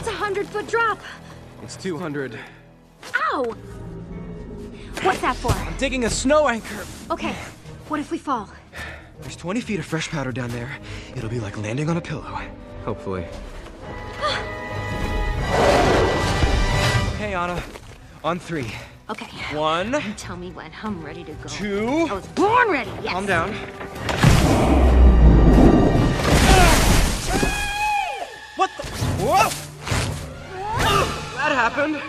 500. Ow! What's that for? I'm digging a snow anchor. Okay, what if we fall? There's 20 feet of fresh powder down there. It'll be like landing on a pillow. Hopefully. okay, Anna. On three. Okay. One, Tell me when. I'm ready to go. two. I was born ready. Yes. Calm down. Happened.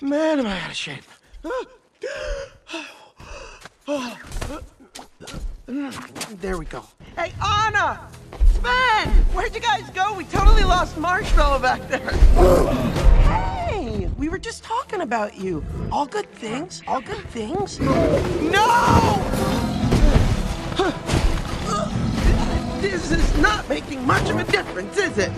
Man, am I out of shape. There we go. Hey, Anna! Sven! Where'd you guys go? We totally lost Marshmallow back there. hey! We were just talking about you. All good things. All good things. No! This is not making much of a difference, is it?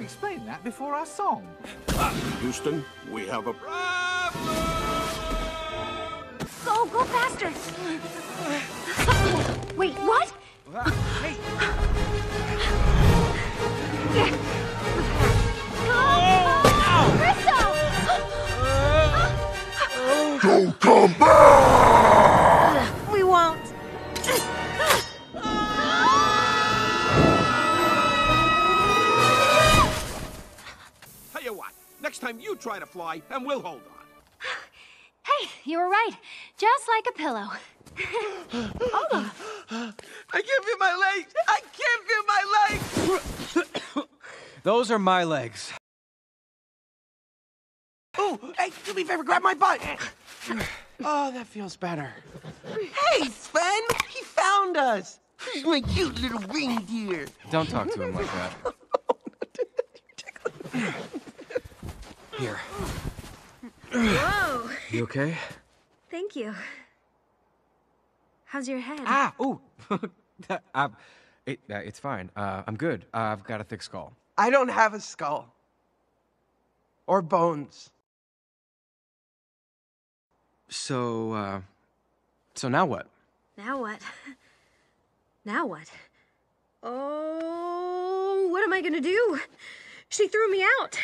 Explain that before our song. Ah, Houston, we have a problem! Go, go faster. Wait, what? Hey, Don't come back! Time you try to fly, and we'll hold on. Hey, you were right. Just like a pillow. I can't feel my legs! I can't feel my legs! those are my legs. Oh, hey, do me a favor, grab my butt. Oh, that feels better. Hey, Sven! He found us! He's my cute little reindeer. Don't talk to him like that. Here. Whoa. You okay? Thank you. How's your head? Ah, ooh. uh, it, uh, it's fine. Uh, I'm good. Uh, I've got a thick skull. I don't have a skull. Or bones. So, uh, so now what? Now what? Now what? Oh, what am I gonna do? She threw me out.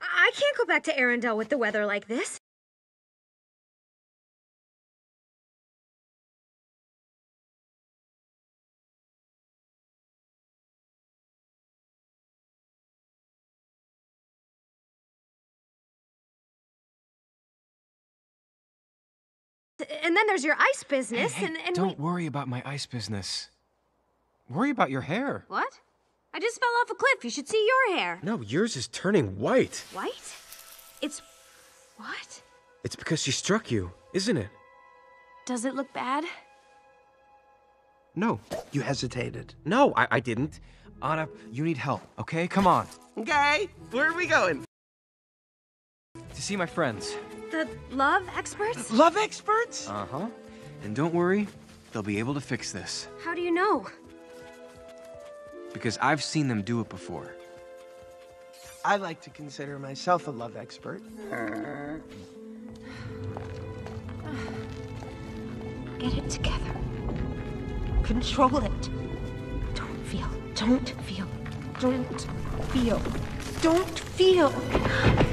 I can't go back to Arendelle with the weather like this. And then there's your ice business, Hey, and, and don't we... worry about my ice business. Worry about your hair. What? I just fell off a cliff. You should see your hair. No, yours is turning white. White? It's. What? It's because she struck you, isn't it? Does it look bad? No. You hesitated. No, I, I didn't. Anna, you need help, okay? Come on. Okay, where are we going? To see my friends. The love experts? Love experts? Uh huh. And don't worry, they'll be able to fix this. How do you know? Because I've seen them do it before. I like to consider myself a love expert. Get it together. Control it. Don't feel. Don't feel. Don't feel. Don't feel.